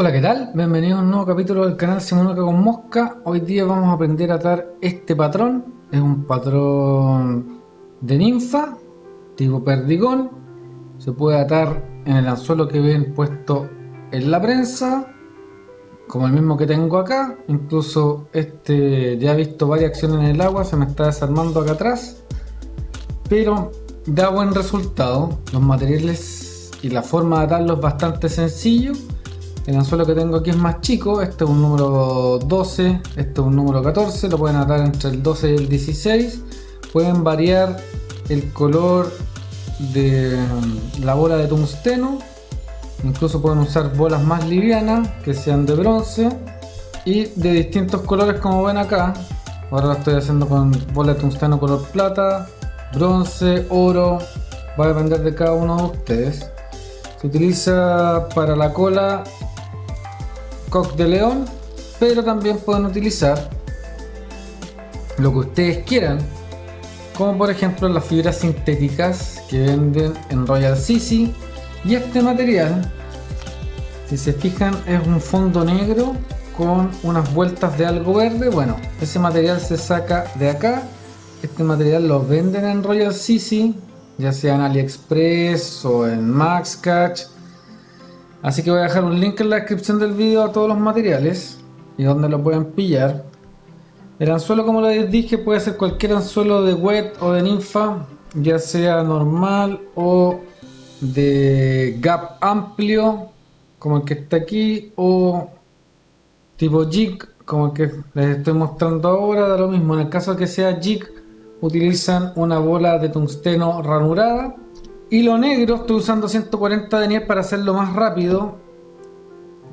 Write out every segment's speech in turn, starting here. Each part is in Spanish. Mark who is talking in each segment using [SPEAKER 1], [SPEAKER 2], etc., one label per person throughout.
[SPEAKER 1] Hola, ¿qué tal? Bienvenidos a un nuevo capítulo del canal Simonuca con Mosca. Hoy día vamos a aprender a atar este patrón. Es un patrón de ninfa, tipo perdigón. Se puede atar en el anzuelo que ven puesto en la prensa, como el mismo que tengo acá. Incluso este ya he visto varias acciones en el agua, se me está desarmando acá atrás. Pero da buen resultado. Los materiales y la forma de atarlo es bastante sencillo el anzuelo que tengo aquí es más chico, este es un número 12, este es un número 14, lo pueden atar entre el 12 y el 16. Pueden variar el color de mm, la bola de tungsteno, incluso pueden usar bolas más livianas que sean de bronce y de distintos colores como ven acá. Ahora lo estoy haciendo con bola de tungsteno color plata, bronce, oro, va a depender de cada uno de ustedes. Se utiliza para la cola coq de león, pero también pueden utilizar lo que ustedes quieran, como por ejemplo las fibras sintéticas que venden en Royal Sisi. Y este material, si se fijan, es un fondo negro con unas vueltas de algo verde. Bueno, ese material se saca de acá. Este material lo venden en Royal Sisi, ya sea en AliExpress o en MaxCatch Así que voy a dejar un link en la descripción del video a todos los materiales y donde lo pueden pillar. El anzuelo, como les dije, puede ser cualquier anzuelo de wet o de ninfa, ya sea normal o de gap amplio, como el que está aquí, o tipo jig, como el que les estoy mostrando ahora, da lo mismo. En el caso de que sea jig, utilizan una bola de tungsteno ranurada Hilo negro, estoy usando 140 de nieve para hacerlo más rápido.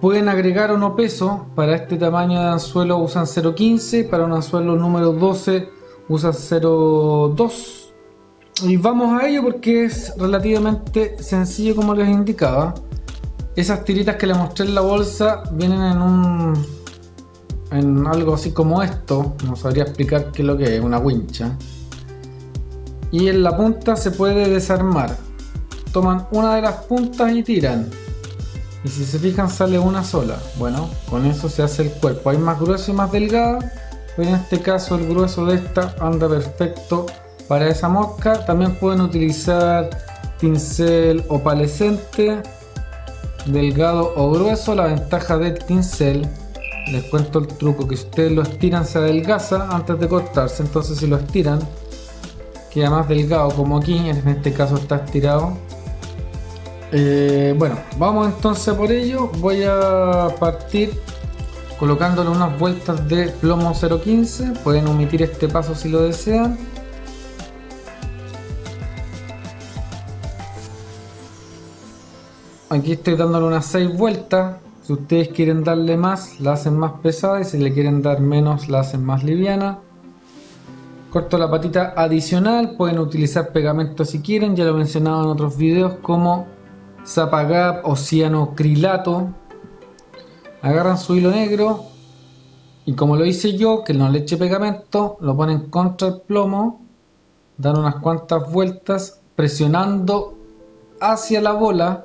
[SPEAKER 1] Pueden agregar o no peso. Para este tamaño de anzuelo usan 0.15. Para un anzuelo número 12 usan 0.2. Y vamos a ello porque es relativamente sencillo como les indicaba. Esas tiritas que les mostré en la bolsa vienen en un... En algo así como esto. No sabría explicar qué es lo que es, una wincha y en la punta se puede desarmar. Toman una de las puntas y tiran. Y si se fijan sale una sola. Bueno, con eso se hace el cuerpo. Hay más grueso y más delgado. Pero en este caso el grueso de esta anda perfecto para esa mosca. También pueden utilizar pincel opalescente, delgado o grueso. La ventaja del pincel, les cuento el truco, que si ustedes lo estiran se adelgaza antes de cortarse. Entonces si lo estiran queda más delgado como aquí, en este caso está estirado. Eh, bueno, vamos entonces por ello. Voy a partir colocándole unas vueltas de plomo 015. Pueden omitir este paso si lo desean. Aquí estoy dándole unas 6 vueltas. Si ustedes quieren darle más, la hacen más pesada y si le quieren dar menos, la hacen más liviana. Corto la patita adicional, pueden utilizar pegamento si quieren, ya lo he mencionado en otros videos como Zapagap o cianocrilato. Agarran su hilo negro y como lo hice yo, que no le eche pegamento, lo ponen contra el plomo, dan unas cuantas vueltas presionando hacia la bola,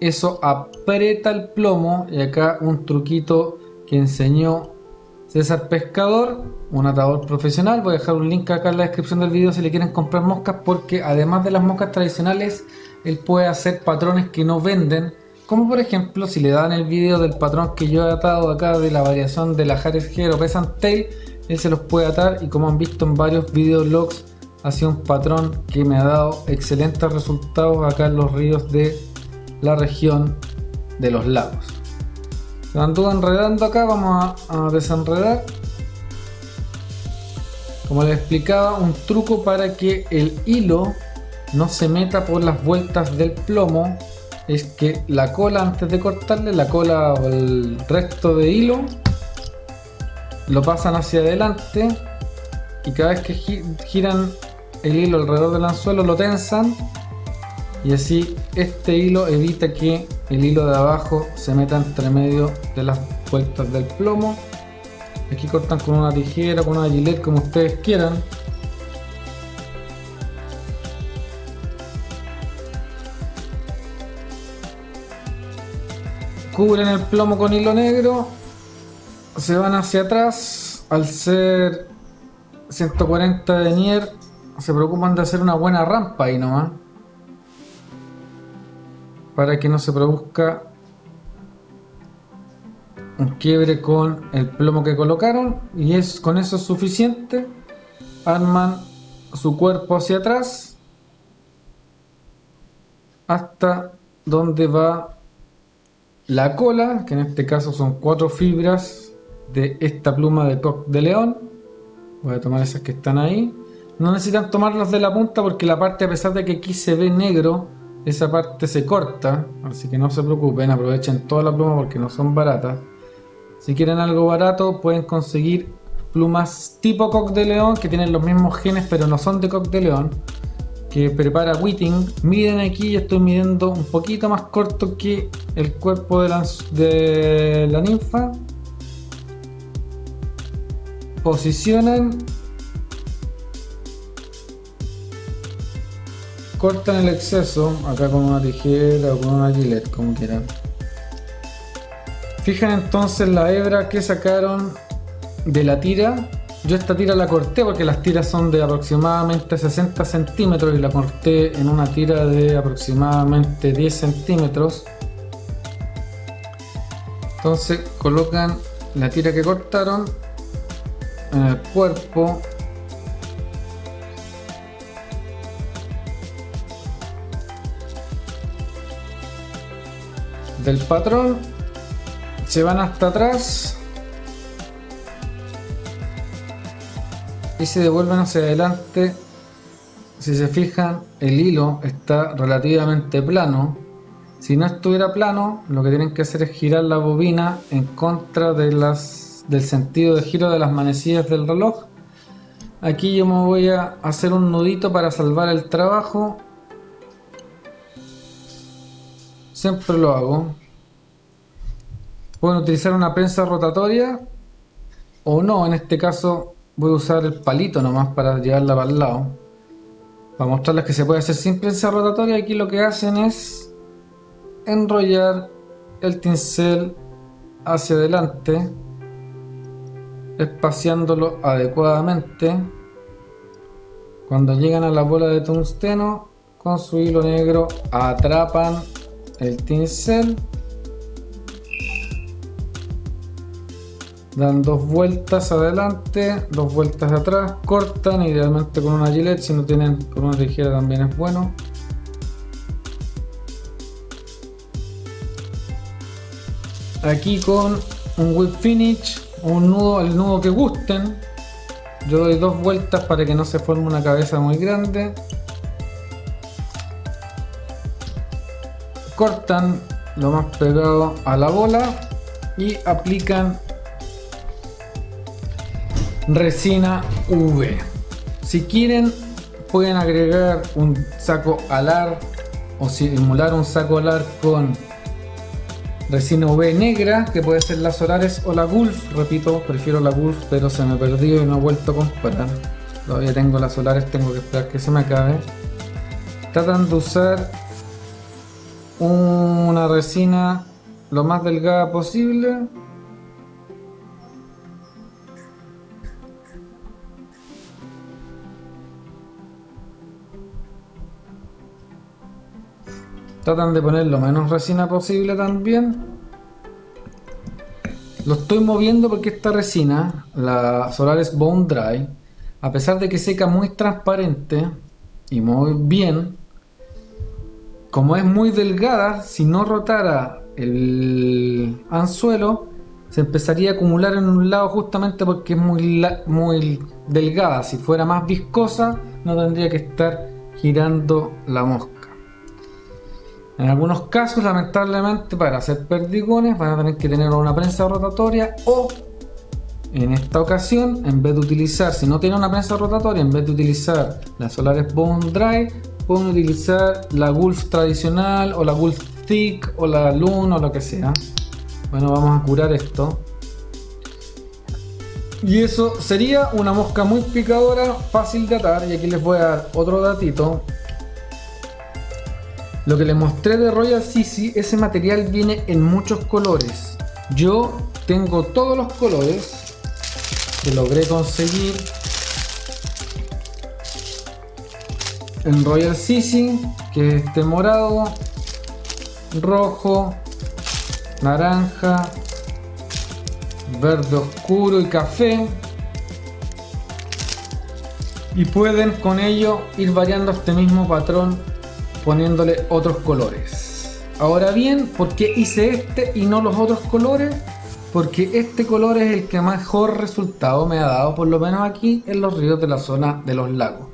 [SPEAKER 1] eso aprieta el plomo y acá un truquito que enseñó César Pescador, un atador profesional. Voy a dejar un link acá en la descripción del video si le quieren comprar moscas porque además de las moscas tradicionales, él puede hacer patrones que no venden. Como por ejemplo, si le dan el video del patrón que yo he atado acá de la variación de la Harris Hair o Peasant Tail, él se los puede atar y como han visto en varios videologs, ha sido un patrón que me ha dado excelentes resultados acá en los ríos de la región de los lagos. Se anduvo enredando acá, vamos a, desenredar. Como les explicaba, un truco para que el hilo no se meta por las vueltas del plomo es que la cola antes de cortarle, la cola o el resto de hilo lo pasan hacia adelante y cada vez que giran el hilo alrededor del anzuelo lo tensan y así este hilo evita que el hilo de abajo se meta entre medio de las vueltas del plomo. Aquí cortan con una tijera, con una gilet como ustedes quieran. Cubren el plomo con hilo negro, se van hacia atrás, al ser 140 de Nier, se preocupan de hacer una buena rampa ahí nomás, para que no se produzca un quiebre con el plomo que colocaron y es con eso es suficiente arman su cuerpo hacia atrás hasta donde va la cola, que en este caso son cuatro fibras de esta pluma de coq de león. Voy a tomar esas que están ahí. No necesitan tomarlas de la punta porque la parte, a pesar de que aquí se ve negro, esa parte se corta. Así que no se preocupen, aprovechen toda la pluma porque no son baratas. Si quieren algo barato, pueden conseguir plumas tipo coq de león que tienen los mismos genes pero no son de coq de león que prepara Whiting. Miren aquí, estoy midiendo un poquito más corto que el cuerpo de la, de la ninfa. Posicionan. Cortan el exceso, acá con una tijera o con una gilet, como quieran. Fijan entonces la hebra que sacaron de la tira yo esta tira la corté porque las tiras son de aproximadamente 60 centímetros y la corté en una tira de aproximadamente 10 centímetros. Entonces colocan la tira que cortaron en el cuerpo. Del patrón se van hasta atrás y se devuelven hacia adelante. Si se fijan, el hilo está relativamente plano. Si no estuviera plano, lo que tienen que hacer es girar la bobina en contra de las, del sentido de giro de las manecillas del reloj. Aquí yo me voy a hacer un nudito para salvar el trabajo. Siempre lo hago. Pueden utilizar una prensa rotatoria o no, en este caso voy a usar el palito nomás para llevarla para el lado para mostrarles que se puede hacer sin prensa rotatoria aquí lo que hacen es enrollar el tincel hacia adelante espaciándolo adecuadamente cuando llegan a la bola de tungsteno con su hilo negro atrapan el tincel dan dos vueltas adelante, dos vueltas atrás, cortan, idealmente con una gilet, si no tienen con una tijera también es bueno. Aquí con un whip finish, un nudo, el nudo que gusten. Yo doy dos vueltas para que no se forme una cabeza muy grande. Cortan lo más pegado a la bola y aplican resina V. Si quieren pueden agregar un saco alar o simular un saco alar con resina UV negra que puede ser la Solares o la Gulf. Repito, prefiero la Gulf pero se me perdió y no he vuelto a comprar. Todavía tengo las Solares, tengo que esperar que se me acabe. Tratan de usar una resina lo más delgada posible Tratan de poner lo menos resina posible también. Lo estoy moviendo porque esta resina, la Solaris Bone Dry, a pesar de que seca muy transparente y muy bien, como es muy delgada, si no rotara el anzuelo, se empezaría a acumular en un lado justamente porque es muy, muy delgada. Si fuera más viscosa, no tendría que estar girando la mosca. En algunos casos, lamentablemente, para hacer perdigones van a tener que tener una prensa rotatoria o, en esta ocasión, en vez de utilizar, si no tienen una prensa rotatoria, en vez de utilizar la Solaris Bone Dry, pueden utilizar la Gulf tradicional o la Gulf Thick o la Loon o lo que sea. Bueno, vamos a curar esto. Y eso sería una mosca muy picadora, fácil de atar. Y aquí les voy a dar otro datito Lo que les mostré de Royal Sisi, ese material viene en muchos colores. Yo tengo todos los colores que logré conseguir en Royal Sisi, que es este morado, rojo, naranja, verde oscuro y café. Y pueden con ello ir variando este mismo patrón poniéndole otros colores. Ahora bien, ¿por qué hice este y no los otros colores? Porque este color es el que mejor resultado me ha dado, por lo menos aquí en los ríos de la zona de los lagos.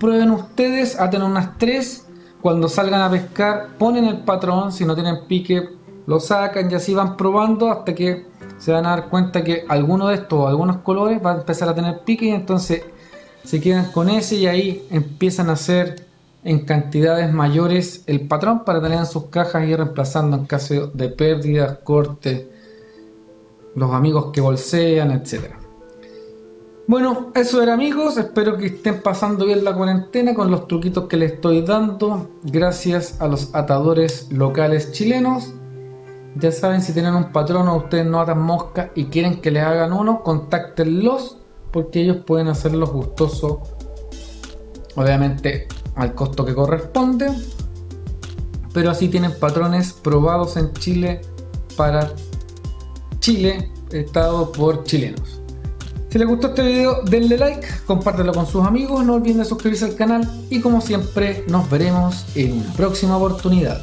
[SPEAKER 1] Prueben ustedes a tener unas tres. Cuando salgan a pescar, ponen el patrón. Si no tienen pique, lo sacan y así van probando hasta que se van a dar cuenta que alguno de estos, algunos colores, va a empezar a tener pique y entonces se quedan con ese y ahí empiezan a hacer en cantidades mayores el patrón para tener en sus cajas y reemplazando en caso de pérdidas, cortes, los amigos que bolsean, etc. Bueno, eso era amigos, espero que estén pasando bien la cuarentena con los truquitos que les estoy dando, gracias a los atadores locales chilenos. Ya saben, si tienen un patrón o ustedes no atan mosca y quieren que les hagan uno, contáctenlos porque ellos pueden hacerlo gustoso. Obviamente al costo que corresponde, pero así tienen patrones probados en Chile para Chile, estado por chilenos. Si les gustó este video, denle like, compártelo con sus amigos, no olviden suscribirse al canal y como siempre nos veremos en una próxima oportunidad.